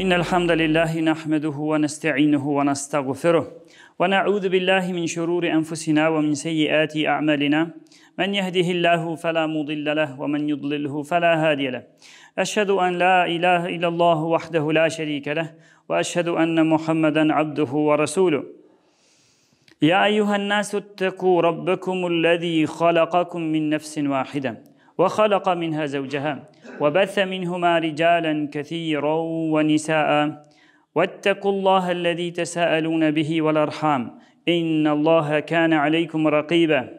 إن الحمد لله نحمده ونستعينه ونستغفره ونعوذ بالله من شرور أنفسنا ومن سيئات أعمالنا من يهده الله فلا مضل له ومن يضلله فلا هادي له أشهد أن لا إله إلا الله وحده لا شريك له وأشهد أن محمدا عبده ورسوله يا أيها الناس اتقوا ربكم الذي خلقكم من نفس واحدة وخلق منها زوجها وبث منهما رجالا كثيرا ونساء واتقوا الله الذي تساءلون به والارحام ان الله كان عليكم رقيبا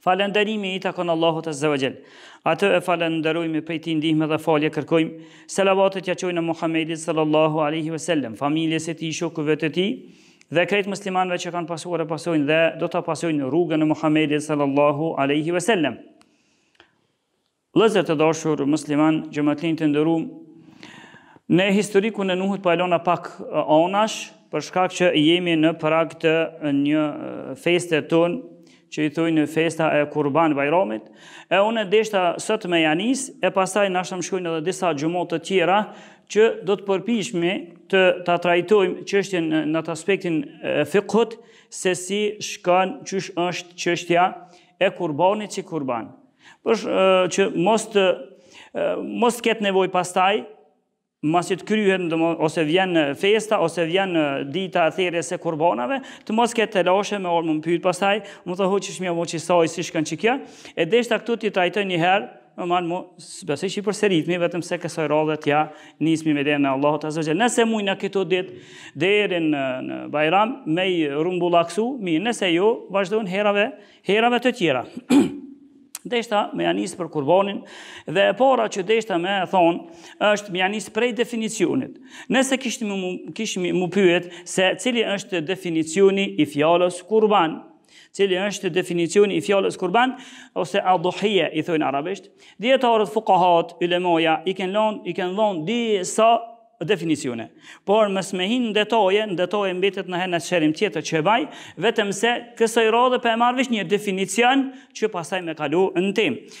Falënderimi i takon Allahut Azza wa Jall. Atë e falënderojmë prej tij ndihmë dhe falje kërkojmë. Selavatet ja çojnë Muhamedit sallallahu alaihi wasallam, familjes së tij, shokëve të tij dhe krejt muslimanëve që kanë pasuar e pasojnë dhe do ta pasojnë rrugën e Muhamedit sallallahu alaihi wasallam. Vëllezër të dashur musliman, xhematlinj të nderuar, historikun e Nuhut po e lomë pak anash, për shkak që jemi në prag të një feste tonë që i thojnë festa e Kurban Bajramit, e unë deshta sot me ja nis, e pastaj nashta shkojnë edhe disa xhuma të tjera, që do të përpishmi ta trajtojmë çështjen në atë aspektin e fikhut, se si shkon qysh është çështja e kurbanit si kurban. Për që mos të mos të ketë nevojë pastaj masi të kryhen ose vjen festa ose vjen dita e therjes së kurbanave, të mos ketë telashe me ardh me m'pyet pastaj, me m'thonë hoxhë qysh me ja bo kësaj si shkon qikjo, e deshta këtu t'i trajtoj një herë Me mon ma, besoj që i përsëritmi vetëm se kësaj radhe t'ja nismi me lejen e Allahut azza ve xhel. Nëse mujna në këto ditë deri në, në Bajram me i rrumbullaksu, mirë, nëse jo, vazhdojnë herave, herave të tjera. deshta me ja nis për kurbanin dhe e para që deshta me thon është me ja nis prej definicionit. Nëse kishim me u pyet se cili është definicioni i fjalës kurban, Cili është definicioni i fjalës kurban ose udhije i thonë arabisht? Dietarët fuqahat, ulemoja i kanë lënë, i kanë dhënë disa definicione. Por mos me hi në detaje, në detaje mbetet naj herë në serinë tjetër që e baj, vetëm se kësaj radhe po e marrim vesh një definicion që pasaj me kalu në temë.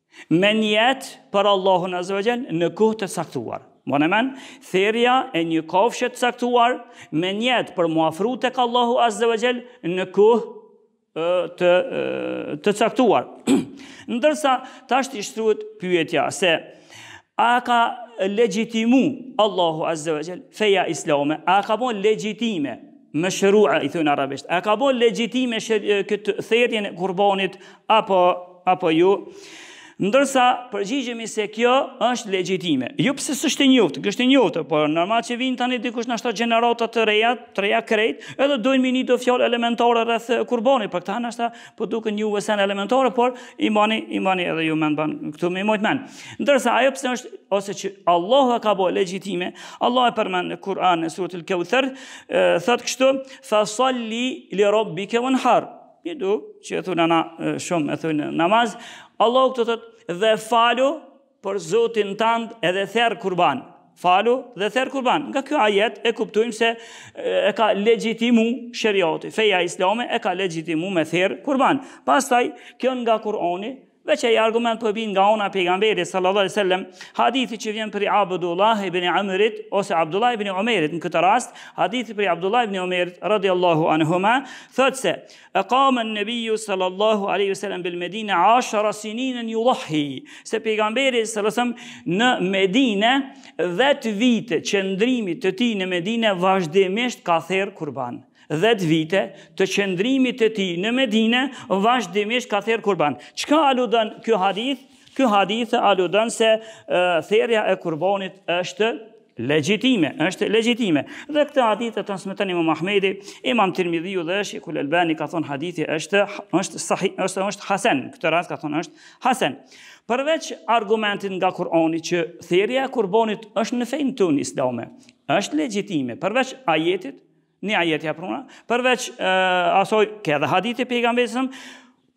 Me nijet për Allahun Azza wa Jall në kohë të caktuar. Mone mend, therja e një kafshe të caktuar me nijet për mu afru tek Allahu Azza wa Jall në kohë të të caktuar. Ndërsa tashti shtrohet pyetja se A e ka legjitimu Allahu Azze ve Gjell, feja islame, a e ka bo legjitime, meshrua, i thujnë arabisht, a e ka bo legjitime këtë therjen e kurbanit, apo, apo jo, Ndërsa përgjigjemi se kjo është legjitime. Jo pse s'është e njoftë, se është e njoftë, por normal që vinë tani dikush nashta gjenerata të reja, të reja krejt, edhe dojnë me ni do fjalë elementare rreth kurbanit, për këta nashta po duken juve sen elementare, por i mani, i mani edhe ju me i mba këtu me i majt mend. Ndërsa ajo pse është ose që Allahu e ka bërë legjitime, Allah e përmend në Kur'an në suratul Kauthar, thotë kështu, fa salli li rabbika wanhar. E du, që e thunë na shumë e thunë në namaz, Allahu këtu thotë dhe falu për Zotin tand dhe therr kurban, falu dhe therr kurban. Nga ky ajet e kuptojmë se e ka legjitimu sheriati, feja islame e ka legjitimu me therr kurban. Pastaj kjo nga Kur'ani, veç ai argument po e bin nga ona pejgamberit sallallahu alaihi wasallam, hadithi që vjen prej Abdullah ibn Amrit ose Abdullah ibn Omerit në këtë rast, hadithi prej Abdullah ibn Omerit radiallahu anhuma, thotë se Ekame nebiju sallallahu aleyhi ve sellem bil Medine ashra sinine judahi, se pejgamberi sëllësëm në Medine dhetë vite qëndrimit të tij në Medine vazhdimisht ka therë kurban. Dhetë vite të qëndrimit të tij në Medine vazhdimisht ka therë kurban. Çka aludon kjo hadith? Kjo hadith aludon se therja e kurbanit është Legjitime, është legjitime. Dhe këtë hadith e transmeton Imam Ahmedi, Imam Tirmidhiu dhe Shejhul Albani ka thonë hadithi është është sahih, është hasan. Këtë rast ka thonë është hasan. Përveç argumentit nga Kur'ani që therja e kurbanit është në fenë tonë islame, është legjitime. Përveç ajetit Një ajet ja pruna, përveç asoj, ke edhe hadithi pejgamberit sëm,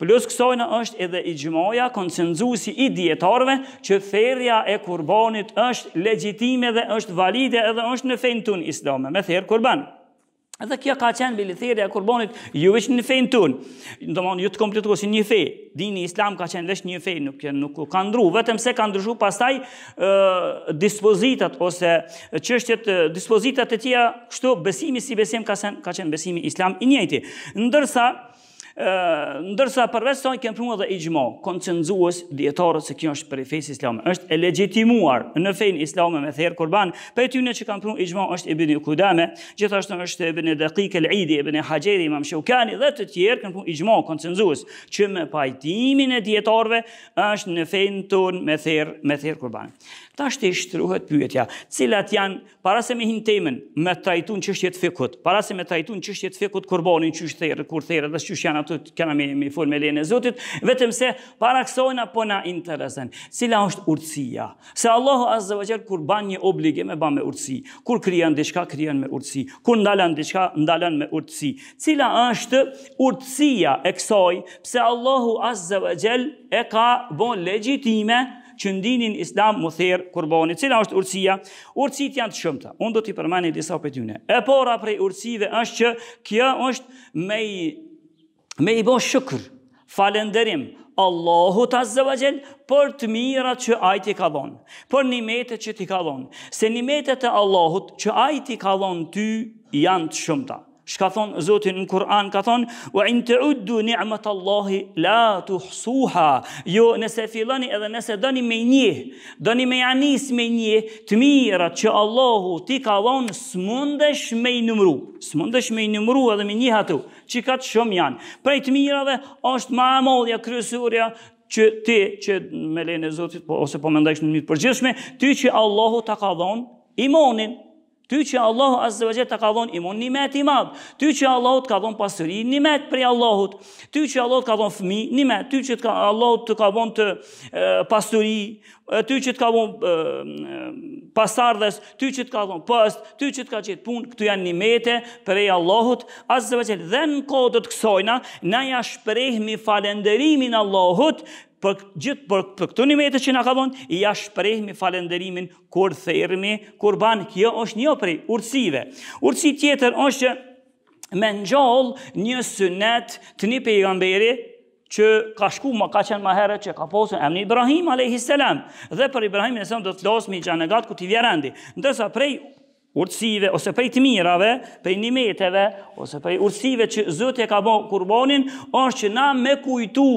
plus kësojna është edhe ixhmoja, konsenzusi i dijetarve, që therja e kurbanit është legjitime dhe është valide edhe është në fejnë tunë islame, me therë kurban. Edhe kjo ka qenë bile therja e kurbanit, ju veç në fejnë tunë, dom jo të kompletu si një fej, dini islam ka qenë veç një fej, nuk, nuk ka ndru, vetëm se ka ndryshu pastaj dispozitat ose çështjet dispozitat e tjera, kështu besimi si besim ka sen, ka qenë besimi islam i njëjti. Ndërsa ndërsa përveç sa kanë pru edhe ixhmo, konsenzus dijetarët se kjo është prej fesë islame. Është e legjitimuar në fenë islame me therr kurban, prej tyne që kanë pru ixhmo është Ibn Kudame, gjithashtu është Ibn Daqiq al-Idi, Ibn Hajeri, Imam Sheukani dhe të tjerë kanë pru ixhmo konsenzus që me pajtimin e dijetarëve është në fejnë tonë me therë, me therë kurbanë. Tashti shtruhet pyetja, cilat janë, para se me hin temën, me trajtu çështjet fikhut, para se me trajtu çështjet fikhut kurbanin qysh therë, kur therë, dhe çështja ato të kena me, me fol me lejen e Zotit, vetëm se para kësojna po na interesen, cila është urtësia. Se Allahu Azze ve Xhel kur ban një obligim e ban me urtësi, kur kryan diçka, kryan me urtësi, kur ndalan diçka, ndalan me urtësi. Cila është urtësia e kësaj pse Allahu Azze wa Xhel e ka bo legjitime që n'dinin islam m'u therë kurbani. Cila është urtësia? Urtësitë janë të shumta. Unë do t'i përmeni disa prej tyne. E para prej urtësive është që kjo është me i, me i bo shukër. Falënderim Allahut Azze wa Xhel për të mirat që Ai t'i ka dhonë, për nimetet që t'i ka dhonë, se nimetet e Allahut që Ai t'i ka dhonë ty janë të shumta. Çka thonë Zoti në Kur'an, ka thonë, wa in teuddu ni'mat Allahi la tuhsuha, jo nëse filloni edhe nëse doni me i njeh, doni me ia nis me i njeh, të mirat që Allahu t'i ka dhonë, s'mundesh me i numru, s'mundesh me i numru edhe me i njeh ato, që kaq shumë janë. Prej të mirave, është ma e madhja kryesurja që ti, që me lejen e Zotit, po, ose po me ndajsh në një të përgjithshme, ty që Allahu ta ka dhonë imonin, ty që Allahu azze wa xhel ta ka dhonë imonin nimet i madhë, ty që Allahu të ka dhonë pasuri nimet prej Allahut, ty që Allahu të ka dhonë fëmijë nimet, ty që Allahu të ka dhonë të pasuri, e ty që të ka dhonë pasardhës, ty që të ka dhonë post, ty që të ka qitë punë, këto janë nimete prej Allahut, azze wa xhel, dhe në kohë të kësojna, na ia shprehmi falënderimin Allahut, për gjithë për, për këto nimete që na ka dhonë, ia shprehmi falënderimin kur thermi kurban, kjo është një prej urtësive. Urtësi tjetër është që me ngjallë një sunet të një pejgamberi, që ka shku ma ka qenë ma herët që ka pasë emnin Ibrahim a.s. Dhe për Ibrahimin a.s. do të flasmi gjanë e gatë kur t'i vjen rendi. Ndërsa prej urtësive, ose prej të mirave, prej nimeteve, ose prej urtësive që Zoti e ka bo kurbonin, është që na me kujtu,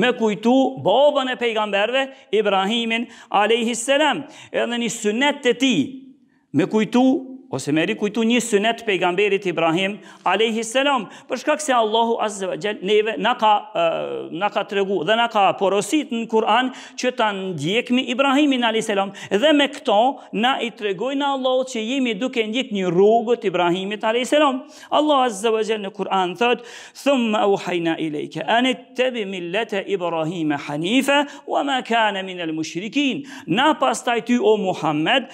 me kujtu babën e pejgamberve, Ibrahimin a.s. Edhe një sunet të tij, Me kujtu ose me rikujtu një sunet të pejgamberit Ibrahim alayhi salam, për shkak se Allahu azza wa jall neve na ka na ka tregu dhe na ka porosit në Kur'an që ta ndjekmi Ibrahimin alayhi salam dhe me këto na i tregojna Allahut që jemi duke ndjek një rrugë të Ibrahimit alayhi salam. Allahu azza wa jall në Kur'an thot: "Thumma awhayna ilayka an ittabi millata Ibrahima hanifa wa ma kana min al-mushrikin." Na pastaj ty o Muhammed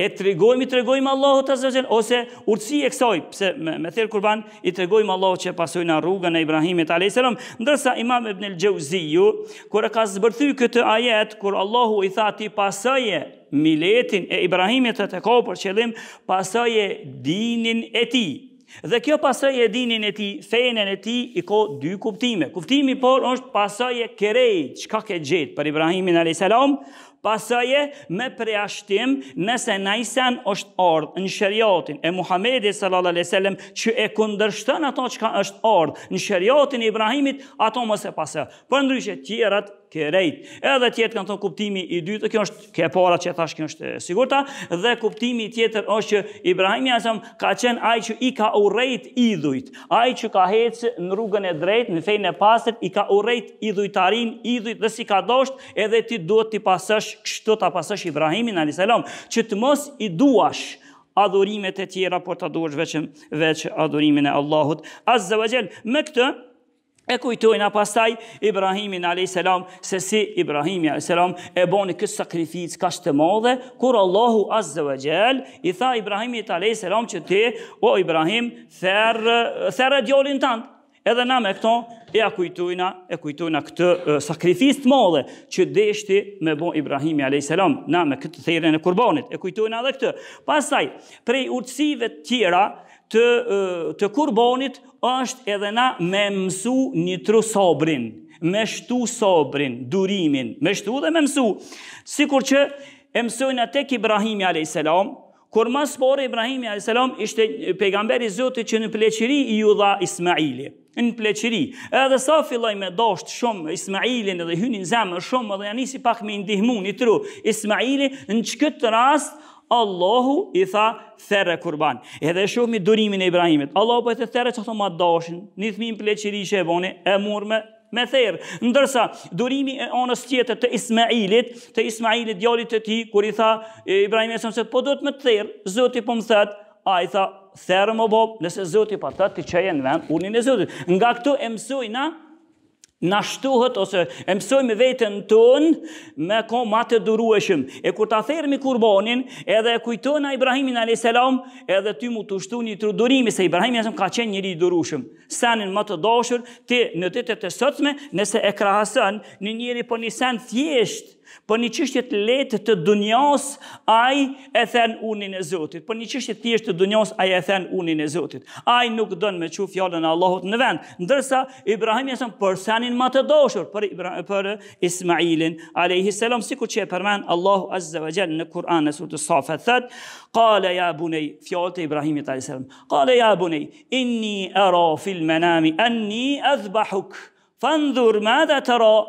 E tregojmë, i tregojmë Allahut Azza wa Jall ose urtësi e kësaj, pse me, me therë kurban i tregojmë Allahut që e pasojna rrugën e Ibrahimit alayhis salam, ndërsa Imam Ibn al-Xhauziu kur e ka zbërthy këtë ajet, kur Allahu i tha ti pasoje miletin e Ibrahimit të ka për qëllim pasoje dinin e tij. Dhe kjo pasoje dinin e tij, fenë e tij, i ko dy kuptime. Kuptimi i parë është pasoje krejt, çka ke gjetë për Ibrahimin a.s. Pasoje me përjashtim nëse najsen është ardhë në sheriatin e Muhammedit s.a.s. që e kundërshton ato çka është ardhë në sheriatin e Ibrahimit, ato mos e paso. Përndryshe tjerat, ke rejt. Edhe tjetër kanë thonë kuptimi i dytë, kjo është e para që thash kjo është e sigurta, dhe kuptimi tjetër është që Ibrahimi alayhis salam ka qenë ai që i ka urrejt idhujt, ai që ka ecë në rrugën e drejtë, në fenë e pastër, i ka urrejt idhujtarinë, idhujt dhe s'i ka dosht, edhe ti duhet ta pasosh kështu ta pasosh Ibrahimin alayhis salam, që të mos i duash adhurimet e tjera, por ta duash vetëm veç adhurimin e Allahut azza wa jall. Me këtë E kujtojna pastaj Ibrahimin a.s. se si Ibrahimi a.s. e boni këtë sakrific kaq të madhe, kur Allahu azze ve xhel, i tha Ibrahimit a.s. që ti, o Ibrahim, therre, therre djolin tand. Edhe na me këto, e kujtojna, e kujtojna këtë e, sakrific të madhe, që deshti me bo Ibrahimi a.s. Na me këtë therrjen e kurbanit, e kujtojna edhe këtë. Pastaj, prej urtësive të tjera, të të kurbanit Është edhe na me mësu njëtro sabrin, me shtu sabrin, durimin, me shtu dhe me mësu. Sikur që e mësojna tek Ibrahimi a.s. Kur mas pare Ibrahimi a.s. ishte pejgamber i Zotit që në pleqëri iu dha Ismaili në pleqëri. Edhe sa filloi me dasht shumë Ismailin edhe i hyni n'zemër shumë edhe ja nisi pak me i ndihmu njëtro Ismaili në qëkëtë rast Allahu i tha therre kurban. Edhe shohmi durimin e Ibrahimit. Allahu po i thotë therre qat ma t'dashin. Ni fëmijë n'pleqëri që e boni e murr me me therë. Ndërsa durimi e anës tjetër të Ismailit, të Ismailit djalit të tij kur i tha Ibrahimi se po duhet me të therë, Zoti po më thot, ai tha therrëm o bob, nëse Zoti po thot ti çoje në vend urdhnin e Zotit. Nga këtu e mësojna na shtohet ose e mësojmë veten ton me kon ma të durueshëm. E kur ta therrmi kurbanin, edhe e kujtojna Ibrahimin alayhis salam, edhe ty mund t'u shtu njëtro durimi se Ibrahimi alayhis salam ka qenë njeri i durueshëm. Senin më të dashur ti në ditët e sotshme, nëse e krahason një njeri për një sen të thjeshtë, Për një çështje të lehtë të dunjos, ai e then urdhnin e Zotit. Për një çështje të thjeshtë të dunjos, ai e then urdhnin e Zotit. Ai nuk don me çu fjalën e Allahut në vend. Ndërsa Ibrahimi alayhi salam për senin më të dashur për Ibrahim, për Ismailin alayhi salam sikur që e përmend Allahu azza wa jall në Kur'an në suretu Saffat thot: "Qala ya bunay" fjalët e Ibrahimit alayhi salam. "Qala ya bunay inni ara fil manami anni azbahuk." Fandhur madha tara,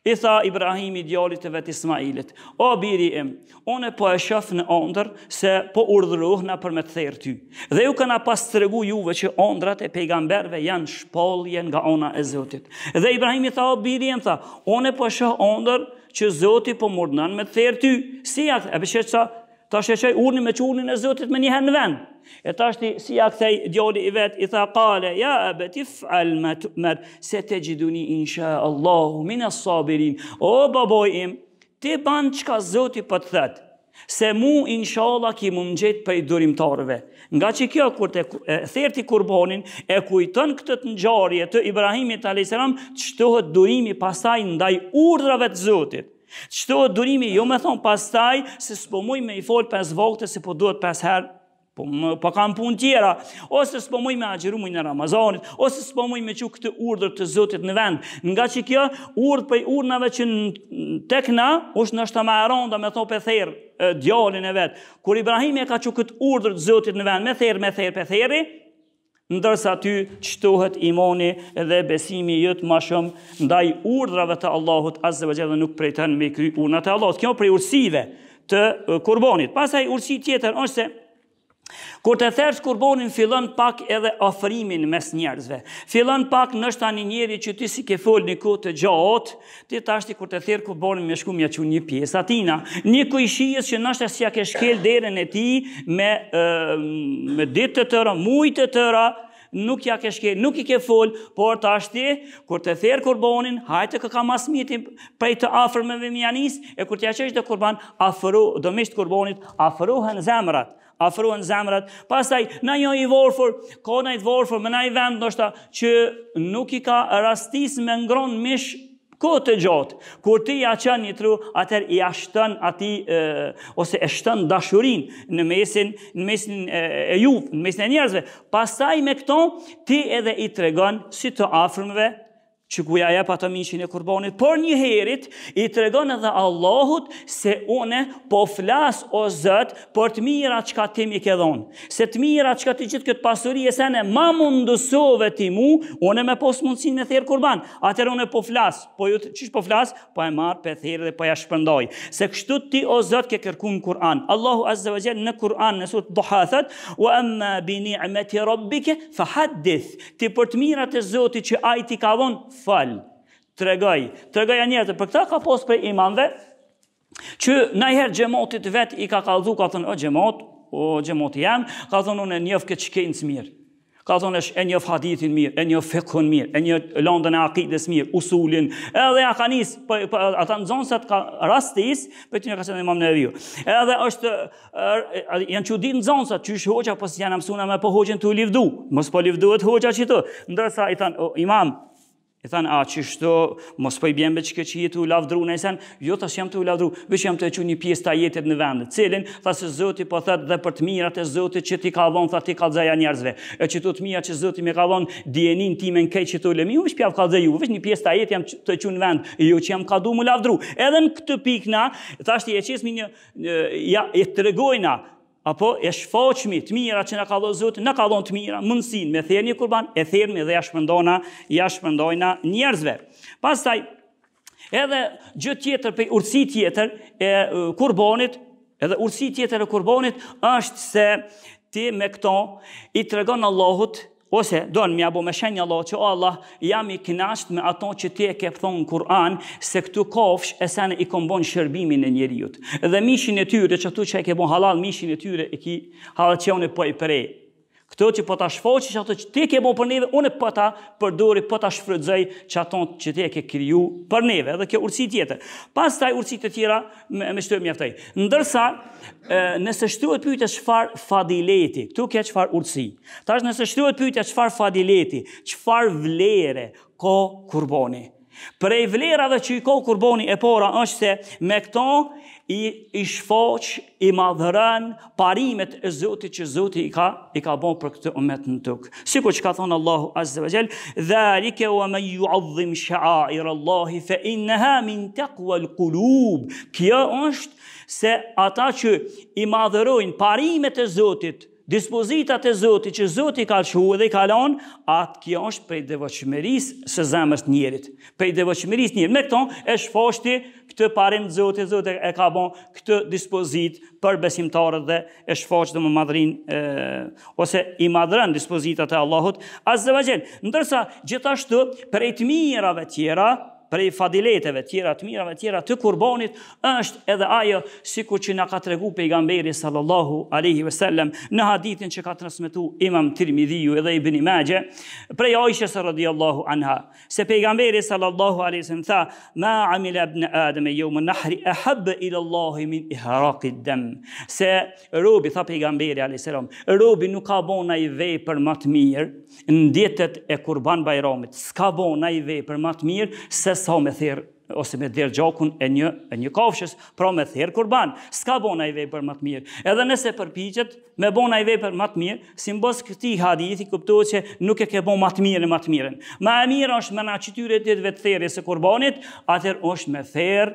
I tha Ibrahimi djalit të vet Ismailit, o biri im, unë po e shof në ondër se po urdhërohna për me të therë ty. Dhe ju kena pas tregu juve që ondrat e pejgamberve janë shpallje nga ona e Zotit. Dhe Ibrahimi tha, o biri im, tha, unë po e shof n'ondër që Zoti po m'urdhnon me të therë ty. Si atë, e bëshetë sa, Tash e çoj urnin me çu urnin e Zotit menjëherë në vend. E tashti si ja kthej djoli i vet, i tha kale, ja ebetif'al ma tumer, setexhiduni insha Allahu mines sabirin. O baboi im, ti ban çka Zoti po të thet, se mu insha Allah ki me m'gjetë prej durimtarëve. Ngaqë kjo kur ti e therte kurbonin, e kujton këtë ngjarje të Ibrahimit a.s. të shtohet durimi pasaj ndaj urdrave të Zotit. Shtohet durimi, jo me thonë pastaj, se s'po muj me i falë pes vokte, se po duhet pes herë, po, më, po kam punë t'tjera, ose s'po muj me agjëru mujin e Ramazanit, ose s'po muj me çu këtë urdhër të zotit në vend, ngaqë kjo urdhër prej urnave që janë te na, është ndoshta ma e ronda me thonë po e therë djalin e vet. Kur Ibrahimi e ka çu këtë urdhër të zotit në vend, me therë, me therë, po e therë, Ndërsa aty shtohet imoni dhe besimi jot ma shumë ndaj urdrave të Allahut azze ve xhel dhe nuk priton me kry urnat e Allahut. Kjo prej urtsive të kurbonit. Pasaj urtsi tjetër është se Kur ta thersh kurbonin, fillon pak edhe ofrimi mes njerëzve. Fillon pak ndoshta një njeri që ti s'i ke folë një kohë të gjatë, Ti tashti kur ta therë kurbonin me shku me ja çu një pjesë atina, një kojshisë që nashta s'ja ke shkel derën e tij me, me ditë të tëra, muj të tëra, nuk ja ke shkel, nuk i ke fol, por tashti, kur ta therë kurbonin, hajt ka, ka masmi ti prej të afërmve me ja nis, e kur t'ja çesh do kurban, afru, do mish të kurbonit, afruhen zemrat, afrohen zemrat. Pastaj naj i vorfur, ka naj i vorfur, në naj vend ndoshta që nuk i ka rastis me ngron mish kohë të gjatë. Kur ti ja çon n'itru, atëherë ja shton atij ose e shton dashurinë në mesin, në mesin e, e juve, në mesin e njerëzve. Pastaj me këto ti edhe i tregon si të afërmve që kur ja jep atë mishin e kurbonit, por njëherit i tregon edhe Allahut se une po flas o Zot për të mirat çka ti m'i ke dhonë. Se të mirat çka ti gjithë këtë pasuri e sene ma mundësove ti mu, une me pas mundësi me therë kurban. Atëherë une po flas, po jo veç po flas, po e marr po e therë dhe po ja shpërndoj. Se kështu ti o Zot ke kërku në Kur'an. Allahu azze ve xhel në Kur'an në suret Duha thet, wa emma bi ni'meti rabbike fehaddith. Ti për të mirat e Zotit që ai t'i ka dhon, fol. Tregoj, tregoja njerëzve, për këtë ka pas prej imamve që najher xhematit vet i ka kallzu ka thënë o xhemat, o xhemati jem, ka thënë unë e njof këtë shkencë mirë. Ka thonë e njof hadithin mirë, e njof fikhun mirë, e njof landën e akides mirë, usulin, edhe ja ka nis, po, po, ata nxonsat ka rastis, por ti ke qenë imam njeriu. Edhe është janë çudit nxënësat, qysh hoxha po s'janë mësuar me pa hoxhën tu u livdu. Mos po livdohet hoxha qëtu. Ndërsa i than imam i than a qështu mos po i bjen veç që je tu u lavdru ne sen, jo tha s'jam tu u lavdru, veç jam tu çu një pjesë t'ajetit në vend. Cilin tha se Zoti po thot dhe për të mirat e Zotit që t'i ka dhon tha ti kallxoja njerëzve. E qëto të mira që Zoti më ka dhon dijenin ti me keq që tu lemi, unë po jav kallxoj, veç një pjesë t'ajetit jam tu çu në vend, jo që jam ka du m'u lavdru. Edhe në këtë pikë na thashë ti e çes një ja e tregojna apo e shfaqmi të mira që na ka dhënë Zoti, na ka lon të mira, mundësinë me therr një kurban, e therrmi dhe ja shpërndona, ja shpërndojna njerëzve. Pastaj edhe gjë tjetër prej urtësi tjetër e kurbanit, edhe urtësi tjetër e kurbanit është se ti me këto i tregon Allahut Ose don me ia bo me shenjë Allahut që Allah jam i kënaqt me ato që ti e ke thon në Kur'an se këto kafshë e sen i ke bon n'shërbimin e njeriut. Dhe mishin e tyre qëto që e ke bon halal mishin e tyre e ki halal që unë po i pre. Këto që po ta shfaqi qato që ti ke bon për neve unë po ta përdori po ta shfrytëzoj qato që ti e ke kriju për neve dhe kjo urtësi tjetër. Pastaj urtësi të tjera me, me shtojmë mjaftoj. Ndërsa nëse shtrohet pyetja çfarë fadileti, këtu ke çfarë urtësi. Tash nëse shtrohet pyetja çfarë fadileti, çfarë vlere ka kurboni. Prej vlerave që i ka kurboni e para është se me këto i, i shfaq, i madhëron parimet e Zotit që Zoti i ka, i ka bon për këtë umet në tukë. Sikur që ka thonë Allahu Azze ve Xhel, dhalike ue men juadhim shaair Allahi fe inneha min tekua el-kulub. Kjo është se ata që i madhërojnë parimet e Zotit, Dispozitat e Zotit që Zoti i ka lëshu edhe i ka lanë, atë kjo është prej devotshmërisë së zemrës të njerit. Prej devotshmërisë së njerit. Me këto e shfaq ti këtë parim të Zotit, Zoti e ka bën këtë dispozitë për besimtarët dhe e shfaqë dhe e madhëron e, ose i madhëron dispozitat e Allahut Azze ve Xhel. Ndërsa, gjithashtu, prej të mirave tjera, Prej fadileteve tjera të mirave tjera të kurbanit është edhe ajo sikur që na ka tregu pejgamberi sallallahu alaihi wasallam në hadithin që ka transmetu Imam Tirmidhiu edhe Ibn Maxhe prej Aishes radhiyallahu anha se pejgamberi sallallahu alaihi wasallam tha ma amila ibn adam yawm an-nahr ahab ila Allah min ihraq ad-dam se robi tha pejgamberi alaihi salam robi nuk ka bo naj vepër ma të mirë në ditët e Kurban Bajramit s'ka bo naj vepër ma të mirë se sa me therr ose me derdh gjakun e një e një kafshës, pra me therr kurban. S'ka bo naj vepër ma të mirë. Edhe nëse përpiqet me bo naj vepër ma të mirë, simbas këtij hadithi kuptohet që nuk e ke bo ma të mirën e ma të mirën. Ma e mirë është mrena qëtyre ditëve të therrjes së kurbanit, atëherë është me therr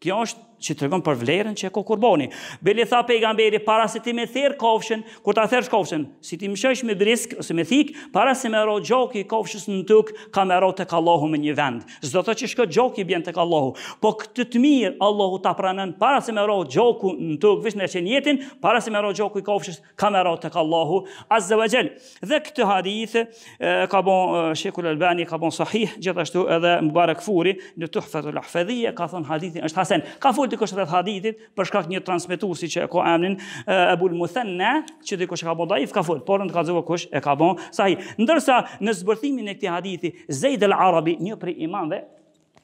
Kjo është që tregon për vlerën që e ka kurboni. Bile tha pejgamberi para se ti me therë kofshën, kur ta thersh kofshën, si t'i mëshojsh me brisk ose me thik, para se me ro gjoki i kofshës në tokë, ka me ro tek Allahu me një vend. S'do tho që shko gjoki bjen tek Allahu, po këtë të mirë Allahu ta pranon para se me ro gjoku në tokë, veç në ke nijetin, para se me ro gjoku i kofshës, ka me ro tek Allahu azze ve xhel. Dhe këtë hadith e ka bon Shejhul Albani ka bon sahih, gjithashtu edhe Mubarekfuri në Tuhfetul Ahvedhi e ka thon hadithi është hasen. Ka fol dikush rreth hadithit për shkak një transmetuesi që e ka emrin Ebul Muthenna, që dikush ka bon daif ka fol, por ndërkaq dikush e ka bon sahih. Ndërsa në zbërthimin e këtij hadithi Zejd el-Arabi, një prej imamëve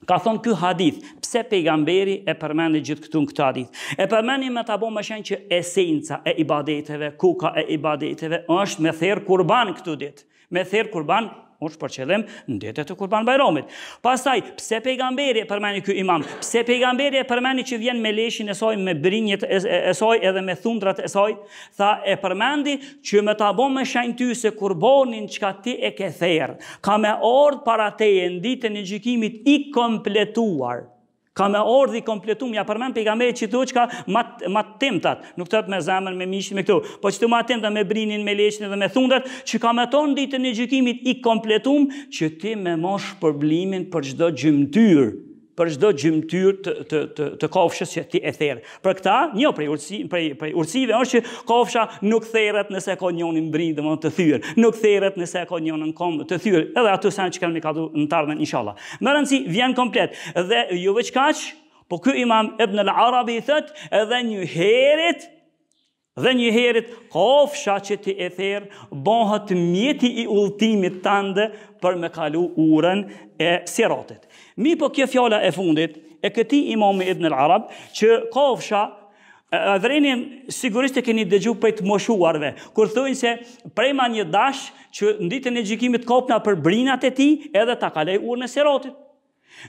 Ka thonë ky hadith, pse pejgamberi e përmendi gjithë këto në këtë hadith? E përmendi me ta bo me shenjë që esenca e ibadeteve, koka e ibadeteve, është me therë kurban këto ditë. Me therë kurban, është për qëllim në ditët e kurban bajromit. Pastaj, pse pejgamberi e përmendi ky imam? Pse pejgamberi e përmendi që vjen me leshin e saj, me brinjët e, e, e saj edhe me thundrat e saj? Tha e përmendi që me ta bo me shenjë ty se kurbonin çka ti e ke therë. Ka me ardhë para teje në ditën e gjykimit i kompletuar. Ka me ardhë i kompletum, ja përmend pejgamberi qato çka ma t'imtat, nuk thot me zemrën, me mishin, me këto, po qato ma t'imtat, me brinin, me leshin dhe me thundrat, që ka me t'ordhë n'ditën e gjykimit i kompletum, që ti me mor shpërblimin për çdo gjymtyrë. për çdo gjymtyrë të, të, të, të kofshës që ti e therë. Për këtë, një prej, urtësi, prej, prej urtësive është që kofsha nuk theret nëse ka njonin bri domethënë të thyer, nuk theret nëse ka njonën kombë të thyer, edhe ato sene që kena m'i këndu në t'ardhmen, inshallah. Me rëndësi, vjen komplet, dhe jo veç kaq, po ky imam Ibn al-Arabi i thotë, edhe njëherit, Dhe njëherit, kofsha që ti e therë, bohet mjeti i udhëtimit tënd për me kalu urën e sirotit. Mirëpo kjo fjala e fundit, e këtij imami Ibn al-Arab, që kofsha, a vëreni, sigurisht e keni dëgju prej të moshuarve, kur thojnë se prema një dash që në ditën e gjykimit të kopna për brinat e tij edhe ta kaloj urën e sirotit.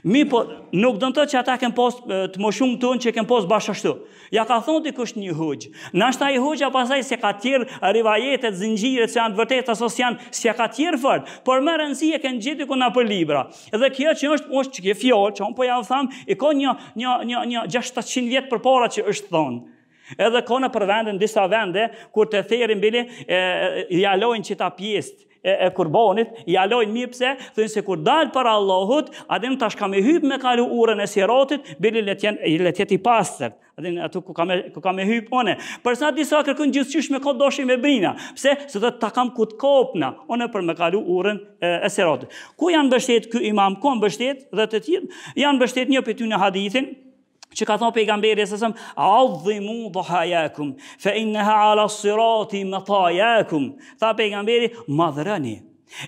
Mirëpo, nuk do me thonë që ata ken pos të moshumit tonë që ken pos bash ashtu. Ja ka thonë dikush një hoxhë. Ndoshta ai hoxha pastaj s'e ka kqyrë rivajetet, zinxhirët, që janë të vërtet, a s'janë, s'e ka kqyrë fort. Por me rëndësi e ken gjet diku nëpër libra. Edhe kjo që është, është që kjo fjolë, që unë po jau tham, i ka një, një, një, një, një 600 vjet përpara që është thonë. Edhe ka nëpër vende disa vende, kur ta therin bile, ia lojnë qato pjesët e, e kurbonit, ia lojnë mirë pse, thonë se kur dalë para Allahut, a e din tash kam me hypë me kalu urën e siratit, bile le t'jetë, le t'jetë i pastër, a e din aty ku kam, ku kam me hypë unë. Ndërsa disa kërkojnë gjithqysh me konë doshi me brina, pse, se dhe ta kem ku të kopna, unë për me kalu urën e, e siratit. Ku janë mbështet ky imam, ku janë mbështet dhe të tjerë, janë mbështet një për ty në hadithin, që ka thonë pejgamberi së sëmë, adhimu dhahajakum, fe inneha ala sirati metajakum, tha pejgamberi, madhëroni,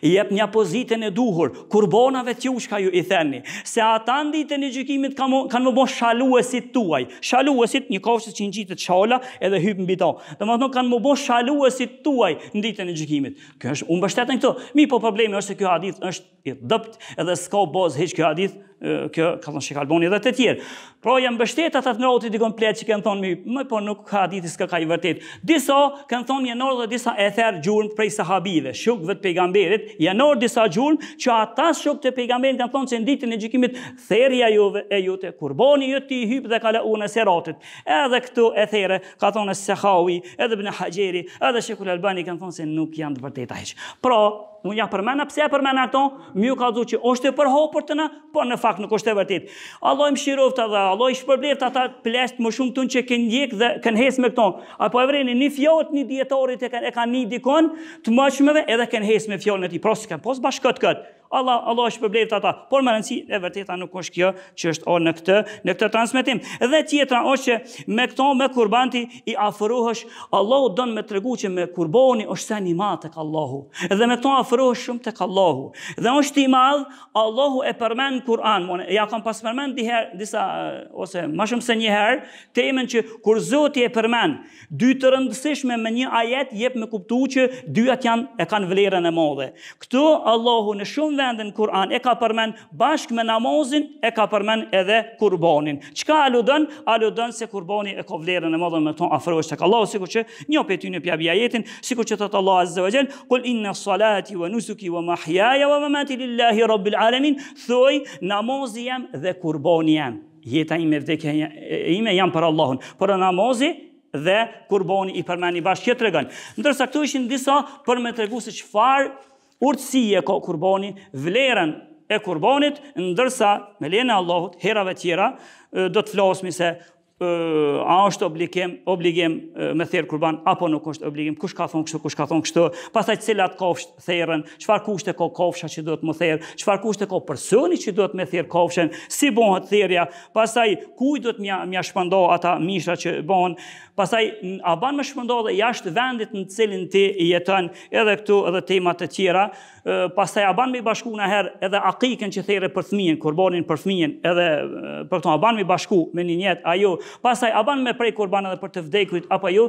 jepnja pozitën e duhur, kurbonave t'juj çka ju i therni, se ata në ditën e gjykimit kanë me, kanë me bon shaluesit tuaj, shaluesit një kofshës që i ngjitet shala edhe hyp mbi ta, domethonë kanë me bon shaluesit tuaj në ditën e gjykimit, kjo është, u mbështetën n'këto, mirëpo problemi është se kjo hadith është i dobët edhe s'ka bazë hiç kjo hadith, kjo ka thënë Sheikh Albani edhe të tjerë. Pra janë mbështet ata të ngratë dikon pleqtë që kanë thonë, mirëpo nuk ka hadithi s'ka ka i vërtet. Disa kanë thonë janë ardhur disa ether gjurmë prej sahabive, shokëve të pejgamberit, janë ardhur disa gjurmë që ata shokë të pejgamberit kanë thonë se në ditën e gjykimit therja juve e jote, kurbani jot i hyp dhe kalon urën e siratit. Edhe këto ethere ka thonë Sahawi, edhe Ibn Hajeri, edhe Shejhul Albani kanë thonë se nuk janë të vërteta hiç. Pra, unë e përmena, pse e përmena ato, me ju kallxu që është e përhapur te ne, por në fakt nuk është e vërtet. Allahu i mshiroft edhe, Allahu i shpërbleft ata pleqt e moçëm tanë që kanë ndjek dhe kanë hec me këto. A po e vreni, një fjalë t'një dijetarit e kanë ni dikon të moçmëve edhe kanë hec me fjalën e tij, pra s'e kanë pas bash këtë. Allah, Allahu i shpërbleft ata, por me rëndësi e vërteta nuk është kjo që është ardh në këtë, në këtë transmitim. Dhe tjetra është që me këto me kurban ti i afrohesh, Allahu don me tregu që me kurboni është sen i madh tek Allahu. Dhe me këto afrohesh shumë tek Allahu. Dhe është i madh, Allahu e përmen në Kur'an, mone, ja kam pas përmen diher, disa, ose ma shumë se njëherë, temën që kur zoti e përmen, Dy të rëndësishme me një ajet jep me kuptu që dyjat janë e kanë vlerën e madhe. Këtu Allahu në shumë vende n'Kur'an e ka përmend bashkë me namazin e ka përmend edhe kurbanin. Çka aludon? Aludon se kurbani e ka vlerën e madhe me të afrohesh tek Allahu sikur që një prej tyre p'ja bi ajetin, sikur që thot Allahu azza wa jall, "Kul inna salati wa nusuki wa mahyaya wa mamati lillahi rabbil alamin." Thoj namazi jem dhe kurbani jem. Jeta ime, vdekja ime janë për Allahun. Por namazi dhe kurboni i përmeni bashkë kjo tregon. Ndërsa këtu ishin disa për me tregu se çfarë urtësie ka kurboni, vlerën e kurbonit, ndërsa me lejen e Allahut, herave tjera, do të flasmi se a është obligim, obligim me therë kurban, apo nuk është obligim, kush ka thonë kështu, kush ka thonë kështu, pasaj cilat kofsh theren, çfarë kushte ka kofsha që duhet me therë, çfarë kushte ka personi që duhet me therë kofshën, si bohet therja, pasaj kuj duhet m'ja, m'ja shpërnda ata mishra që bohen, pasaj a ban me shpërnda edhe jashtë vendit në cilin ti jeton edhe këto edhe temat të tjera, pasaj a ban me bashku niherë edhe akiken që therë për thmijin, kurbanin për thmijin, edhe për këto a ban me bashku me një nijet, a jo, pasaj a ban me pre kurban edhe për të vdekurit, apo jo,